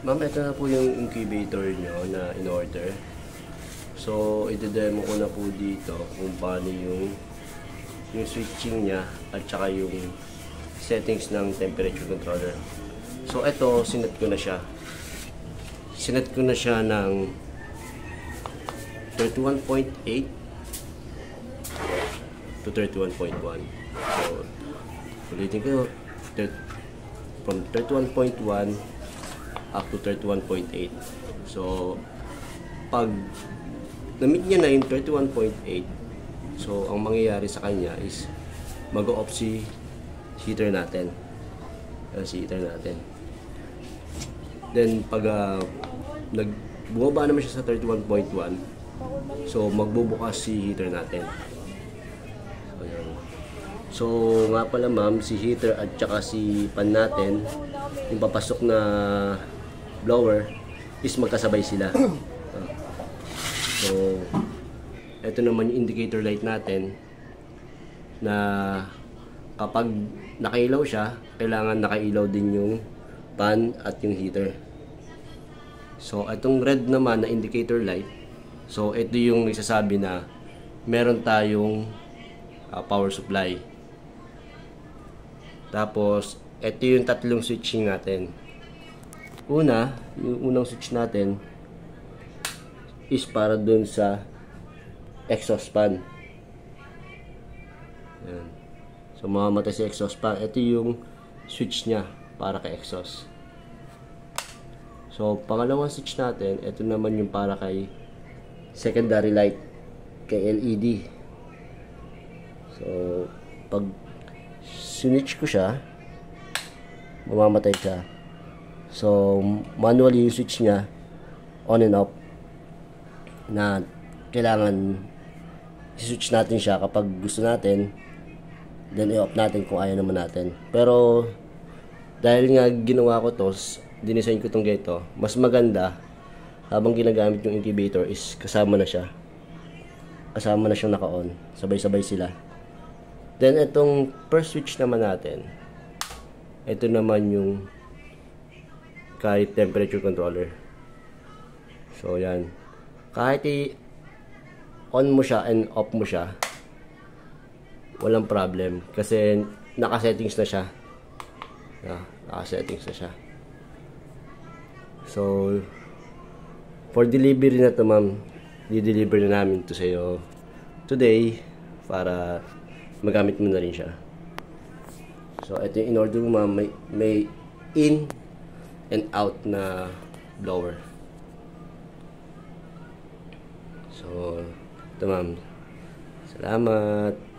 Ma'am, ito na po yung incubator nyo na in-order. So, ito-demo ko na po dito kung paano yung yung switching niya at saka yung settings ng temperature controller. So, ito, sinet ko na siya. Sinet ko na siya ng 31.8 to 31.1. So, ulitin ko, from 31.1 up to 31.8. So, pag na-meet niya na yung 31.8, so, ang mangyayari sa kanya is mag-off si heater natin. Ayan, si heater natin. Then, pag uh, nag, bumaba naman siya sa 31.1, so, magbubukas si heater natin. So, ayan. So, nga pala ma'am, si heater at saka si pan natin, yung papasok na blower, is magkasabay sila. So, ito naman yung indicator light natin na kapag nakailaw siya, kailangan nakailaw din yung pan at yung heater. So, itong red naman na indicator light, so ito yung nagsasabi na meron tayong uh, power supply. Tapos, ito yung tatlong switching natin. Una, yung unang switch natin is para dun sa exhaust fan. Yan. So, mamamatay si exhaust fan. Ito yung switch niya para kay exhaust. So, pangalawang switch natin, ito naman yung para kay secondary light kay LED. So, pag switch ko siya, mamamatay siya. So, manually yung switch niya, on and off, na kailangan switch natin siya kapag gusto natin, then i-off natin kung ayaw naman natin. Pero, dahil nga ginawa ko to, dinesign ko tong ganito, mas maganda habang ginagamit yung incubator is kasama na siya. Kasama na siyang naka-on. Sabay-sabay sila. Then, itong first switch naman natin, ito naman yung kahit temperature controller. So, yan. Kahit i-on mo siya and off mo siya, walang problem. Kasi naka-settings na siya. Yeah, naka-settings na siya. So, for delivery na to ma'am, di-deliver na namin to sa'yo today para magamit mo na rin siya. So, ito yung in-order mo ma'am, may, may in and out na blower. So, ito. Salamat.